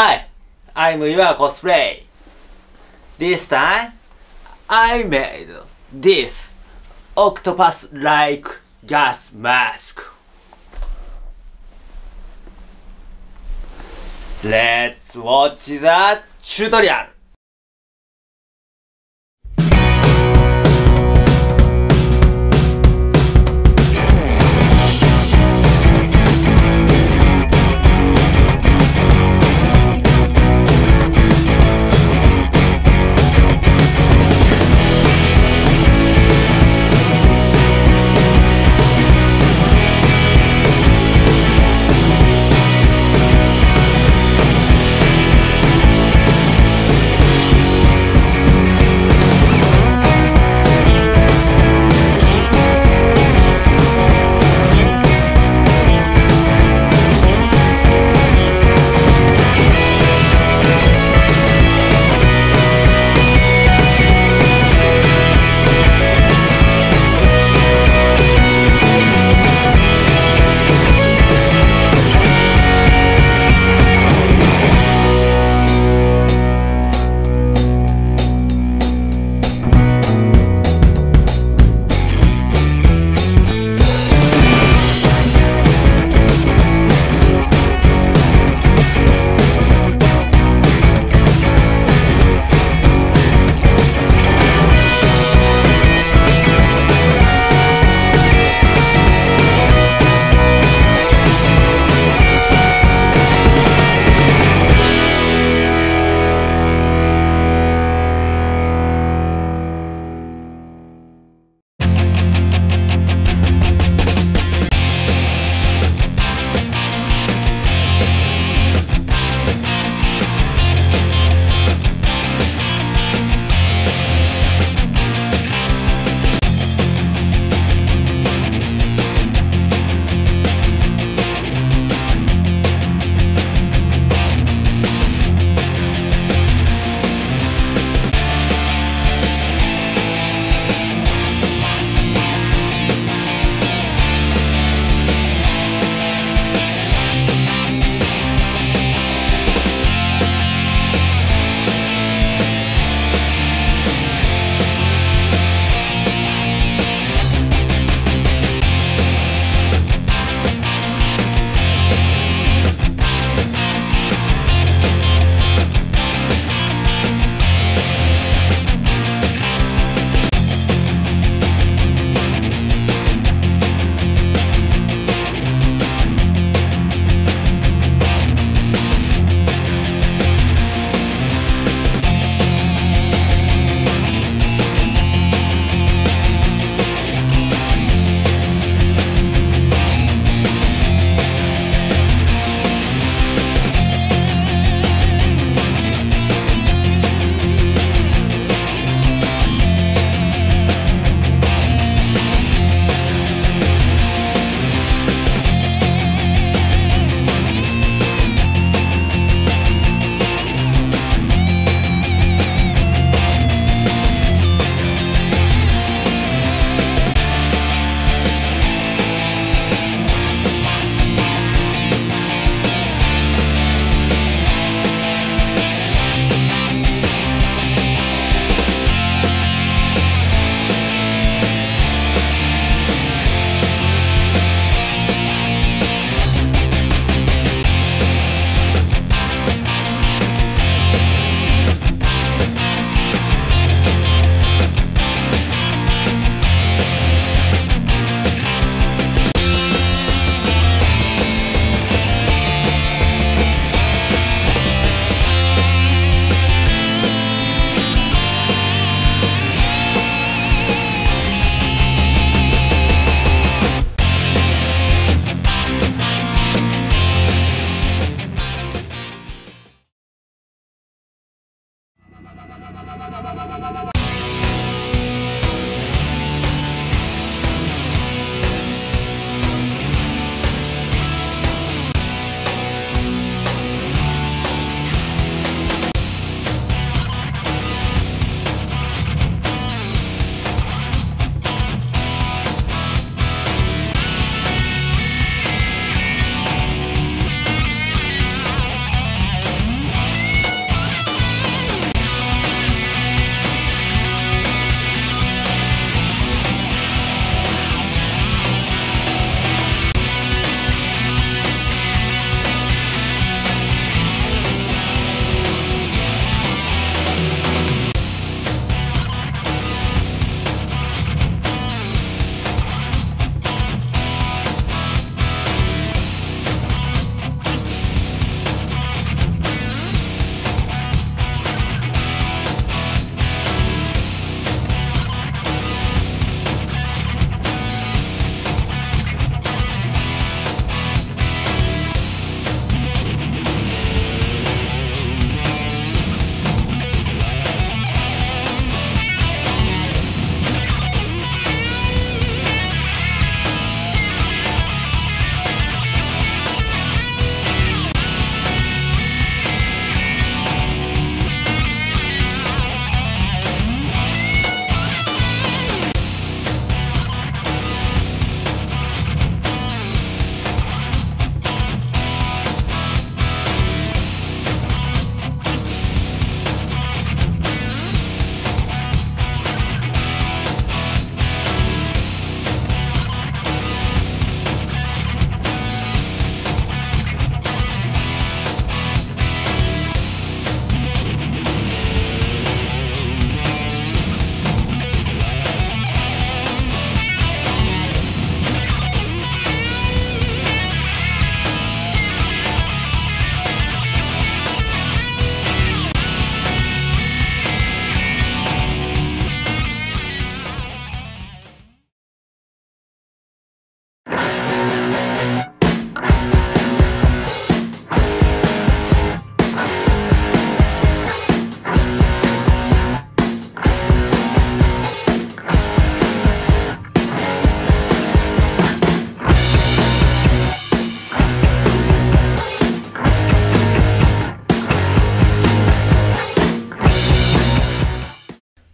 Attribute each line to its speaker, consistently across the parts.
Speaker 1: Hi, I'm your cosplay. This time, I made this octopus-like gas mask. Let's watch the tutorial.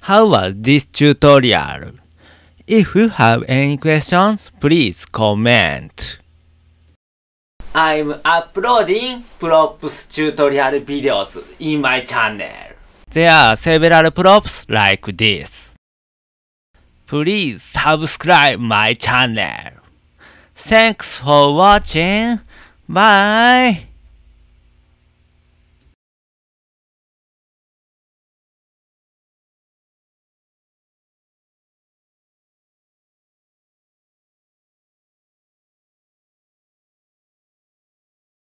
Speaker 1: How was this tutorial? If you have any questions, please comment. I'm uploading props tutorial videos in my channel. There are several props like this. Please subscribe my channel. Thanks for watching. Bye.